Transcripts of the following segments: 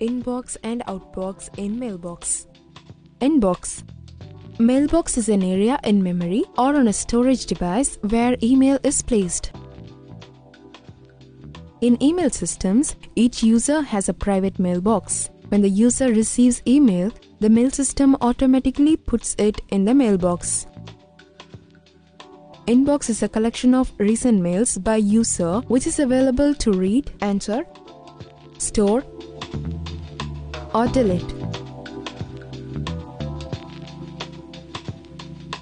inbox and outbox in Mailbox. Inbox Mailbox is an area in memory or on a storage device where email is placed. In email systems, each user has a private mailbox. When the user receives email, the mail system automatically puts it in the mailbox. Inbox is a collection of recent mails by user which is available to read, answer, store, or delete.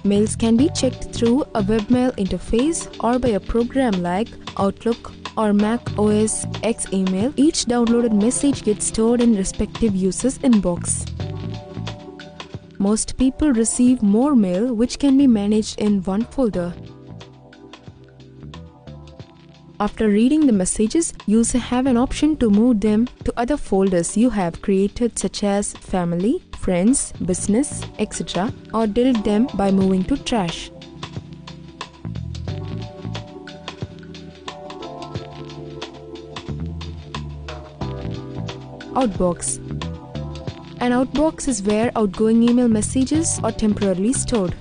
Mails can be checked through a webmail interface or by a program like Outlook or Mac OS X email. Each downloaded message gets stored in respective user's inbox. Most people receive more mail which can be managed in one folder. After reading the messages, users have an option to move them to other folders you have created such as family, friends, business, etc. or delete them by moving to trash. Outbox An outbox is where outgoing email messages are temporarily stored.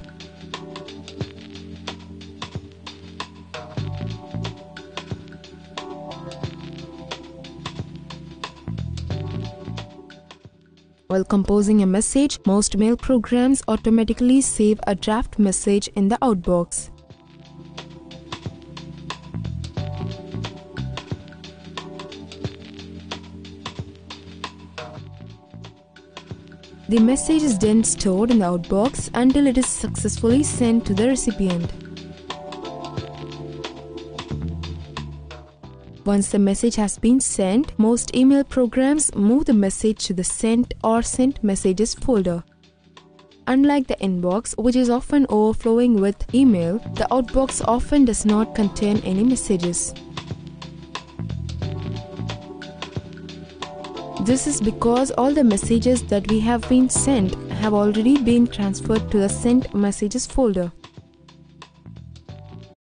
While composing a message, most mail programs automatically save a draft message in the outbox. The message is then stored in the outbox until it is successfully sent to the recipient. Once the message has been sent, most email programs move the message to the sent or sent messages folder. Unlike the inbox, which is often overflowing with email, the outbox often does not contain any messages. This is because all the messages that we have been sent have already been transferred to the sent messages folder.